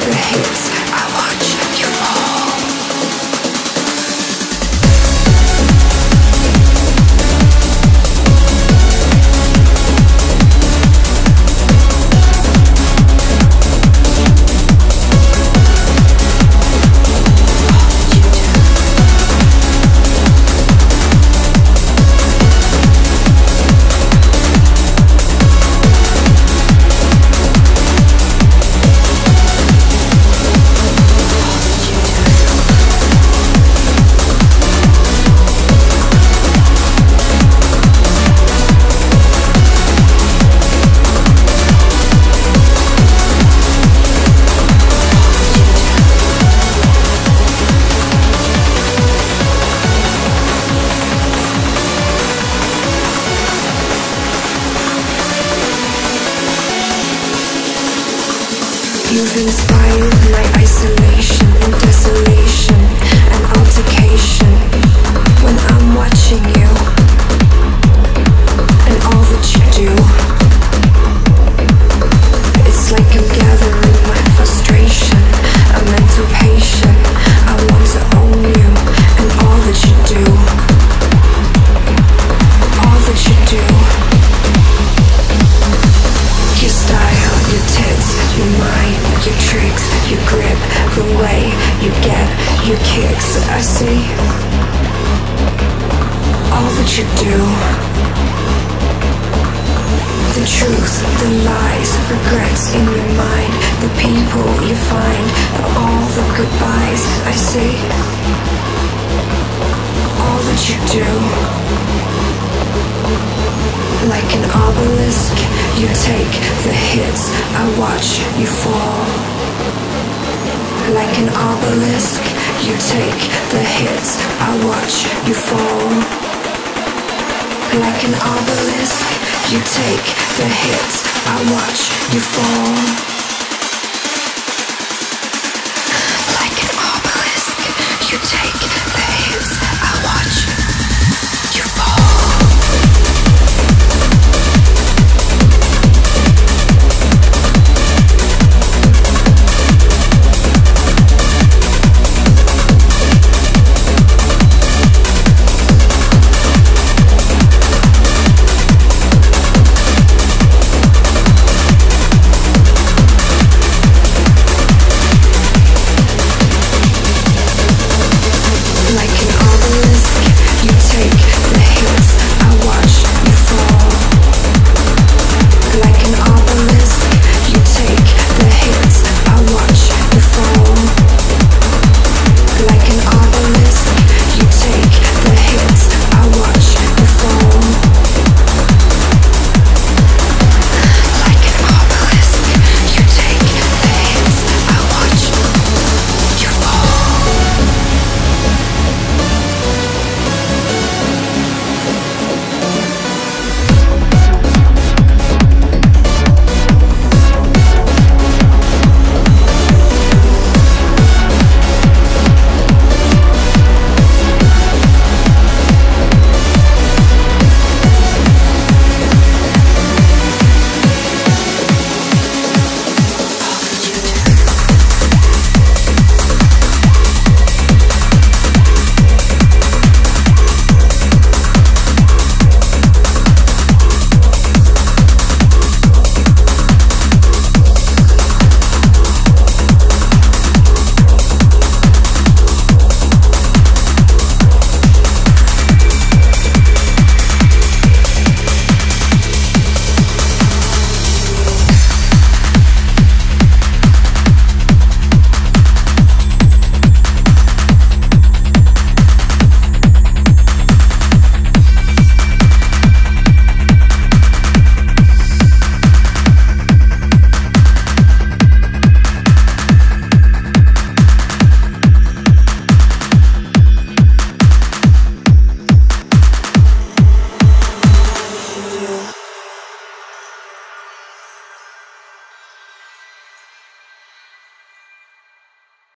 take the you get your kicks. I see all that you do. The truth, the lies, regrets in your mind, the people you find, all the goodbyes. I see all that you do. Like an obelisk, you take the hits, I watch you fall. Like an obelisk, you take the hits, I watch you fall. Like an obelisk, you take the hits, I watch you fall.